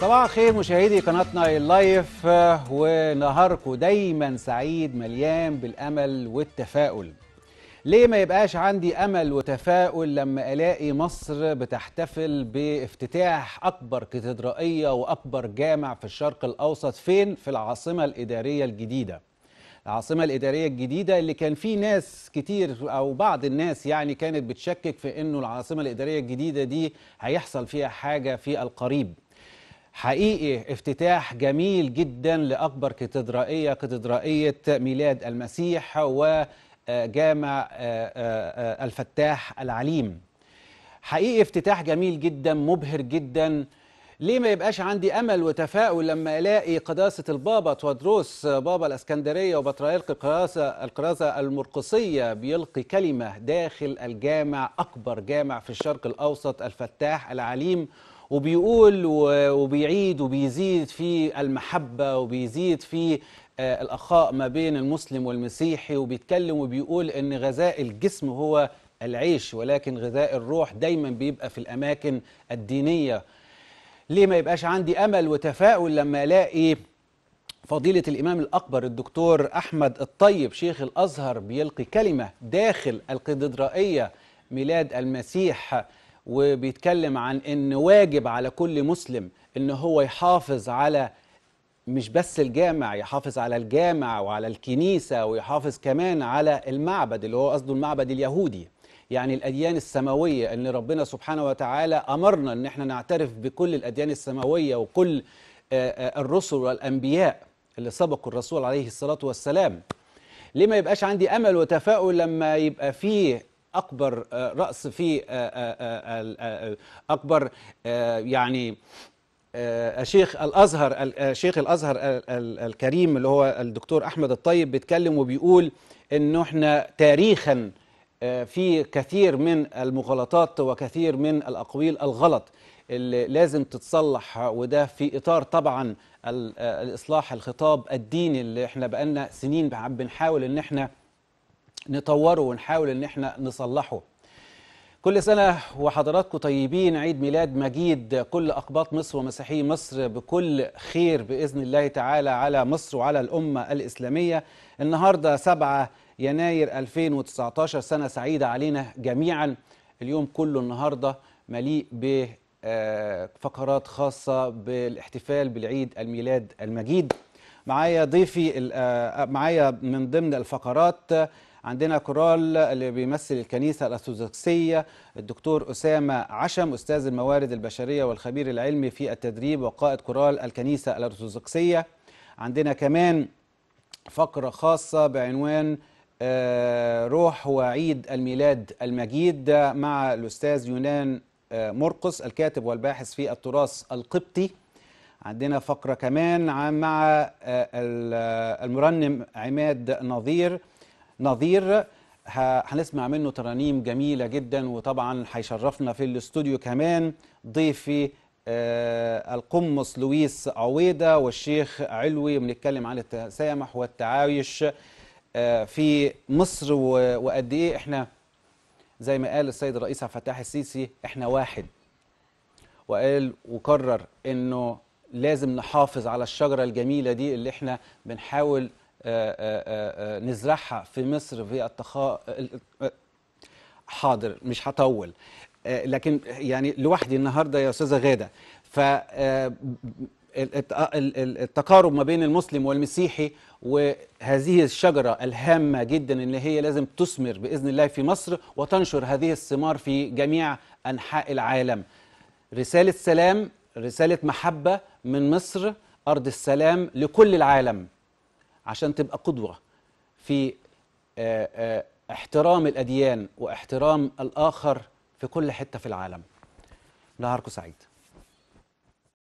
صباح الخير مشاهدي قناتنا اللايف ونهاركم دايما سعيد مليان بالأمل والتفاؤل. ليه ما يبقاش عندي أمل وتفاؤل لما ألاقي مصر بتحتفل بافتتاح أكبر كاتدرائية وأكبر جامع في الشرق الأوسط؟ فين؟ في العاصمة الإدارية الجديدة. العاصمة الإدارية الجديدة اللي كان في ناس كتير أو بعض الناس يعني كانت بتشكك في إنه العاصمة الإدارية الجديدة دي هيحصل فيها حاجة في القريب. حقيقي افتتاح جميل جدا لأكبر كاتدرائية كاتدرائية ميلاد المسيح وجامع الفتاح العليم. حقيقي افتتاح جميل جدا مبهر جدا. ليه ما يبقاش عندي أمل وتفاؤل لما ألاقي قداسة البابا تودروس بابا الأسكندرية وبطريرك القراسه القراسه المرقسيه بيلقي كلمة داخل الجامع أكبر جامع في الشرق الأوسط الفتاح العليم. وبيقول وبيعيد وبيزيد في المحبة وبيزيد في الأخاء ما بين المسلم والمسيحي وبيتكلم وبيقول أن غذاء الجسم هو العيش ولكن غذاء الروح دايما بيبقى في الأماكن الدينية. ليه ما يبقاش عندي أمل وتفاؤل لما ألاقي فضيلة الإمام الأكبر الدكتور أحمد الطيب شيخ الأزهر بيلقي كلمة داخل الكاتدرائية ميلاد المسيح وبيتكلم عن إن واجب على كل مسلم إن هو يحافظ على مش بس الجامع يحافظ على الجامع وعلى الكنيسة ويحافظ كمان على المعبد اللي هو قصده المعبد اليهودي. يعني الأديان السماوية إن ربنا سبحانه وتعالى أمرنا إن إحنا نعترف بكل الأديان السماوية وكل الرسل والأنبياء اللي سبقوا الرسول عليه الصلاة والسلام. ليه ما يبقاش عندي أمل وتفاؤل لما يبقى فيه أكبر رأس في أكبر يعني شيخ الأزهر شيخ الأزهر الكريم اللي هو الدكتور أحمد الطيب بيتكلم وبيقول إنه إحنا تاريخا في كثير من المغالطات وكثير من الاقاويل الغلط اللي لازم تتصلح وده في إطار طبعا الإصلاح الخطاب الديني اللي إحنا بقالنا سنين بنحاول إن إحنا نطوره ونحاول إن إحنا نصلحه. كل سنة وحضراتكم طيبين عيد ميلاد مجيد كل أقباط مصر ومسيحي مصر بكل خير بإذن الله تعالى على مصر وعلى الأمة الإسلامية. النهاردة 7 يناير 2019 سنة سعيدة علينا جميعا. اليوم كله النهاردة مليء بفقرات خاصة بالاحتفال بالعيد الميلاد المجيد. معايا ضيفي معايا من ضمن الفقرات عندنا كورال اللي بيمثل الكنيسة الأرثوذكسية الدكتور أسامة عشم أستاذ الموارد البشرية والخبير العلمي في التدريب وقائد كورال الكنيسة الأرثوذكسية. عندنا كمان فقرة خاصة بعنوان روح وعيد الميلاد المجيد مع الأستاذ يونان مرقس الكاتب والباحث في التراث القبطي. عندنا فقرة كمان مع المرنم عماد نظير. نظير. هنسمع منه ترانيم جميلة جدا وطبعا هيشرفنا في الاستوديو كمان ضيفي آه القمص لويس عويدة والشيخ علوي. بنتكلم عن التسامح والتعايش آه في مصر وقد إيه إحنا زي ما قال السيد الرئيس عبد الفتاح السيسي إحنا واحد. وقال وكرر إنه لازم نحافظ على الشجرة الجميلة دي اللي إحنا بنحاول نزرعها في مصر في التخاء حاضر مش هطول. لكن يعني لوحدي النهارده يا أستاذة غادة. ف التقارب ما بين المسلم والمسيحي وهذه الشجرة الهامة جدا اللي هي لازم تثمر بإذن الله في مصر وتنشر هذه الثمار في جميع أنحاء العالم. رسالة سلام رسالة محبة من مصر أرض السلام لكل العالم. عشان تبقى قدوة في احترام الأديان واحترام الآخر في كل حتة في العالم. نهاركم سعيد.